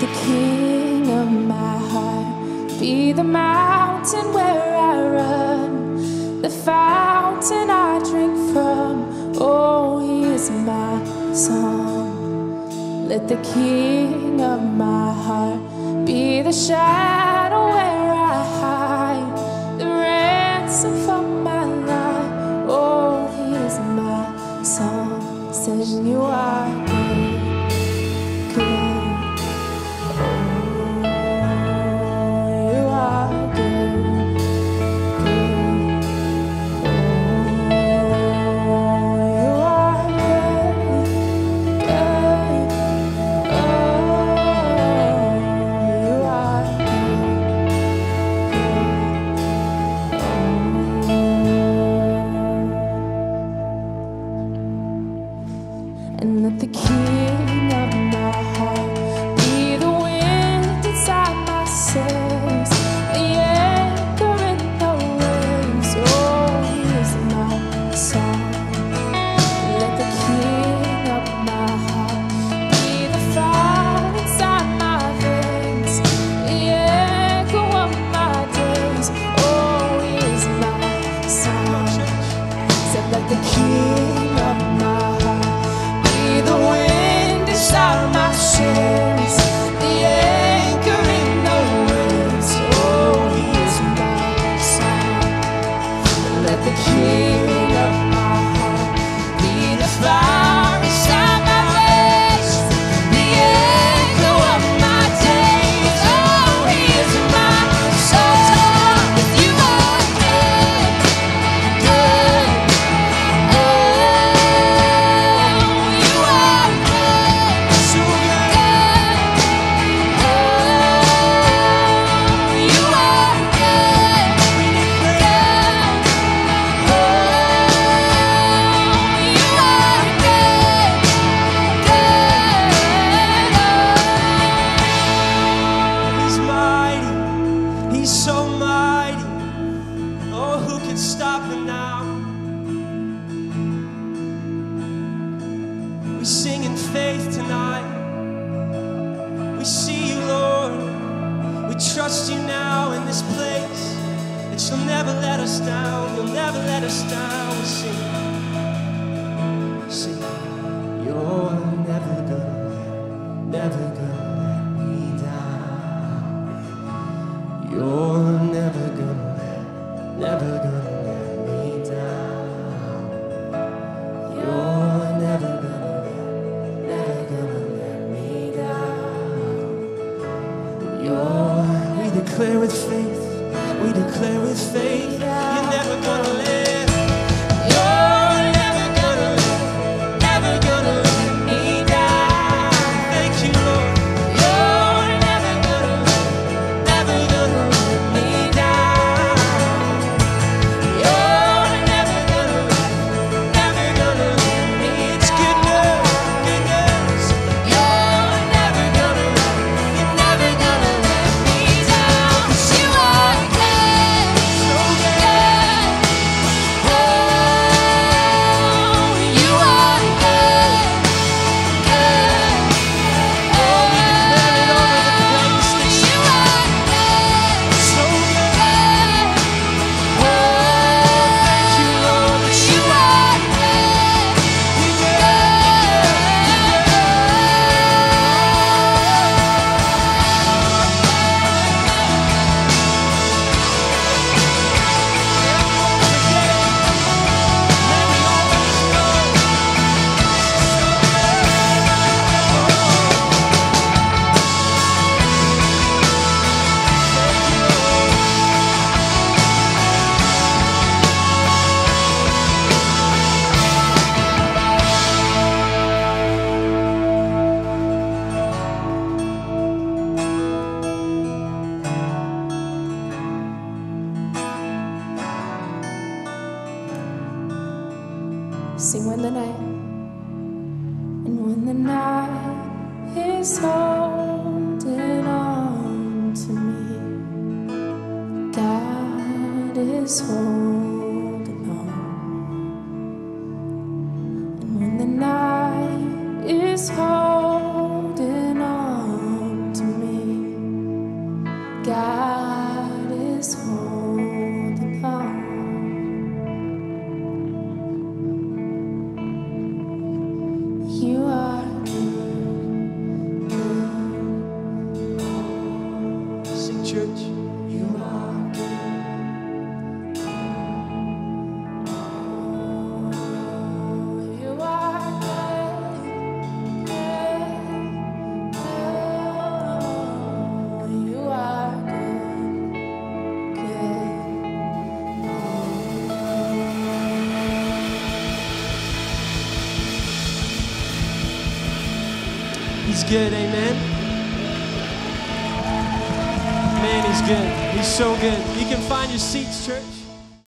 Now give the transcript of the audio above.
the king of my heart, be the mountain where I run, the fountain I drink from. Oh, he is my song. Let the king of my heart be the shadow where and that the key never let us down. You'll never let us gonna let sing, sing. You're never gonna, let, never gonna let me down. You're never gonna, let, never gonna. declare with faith we declare with faith. sing when the night and when the night is holding on to me god is holding He's good, amen. Man, he's good. He's so good. You can find your seats, church.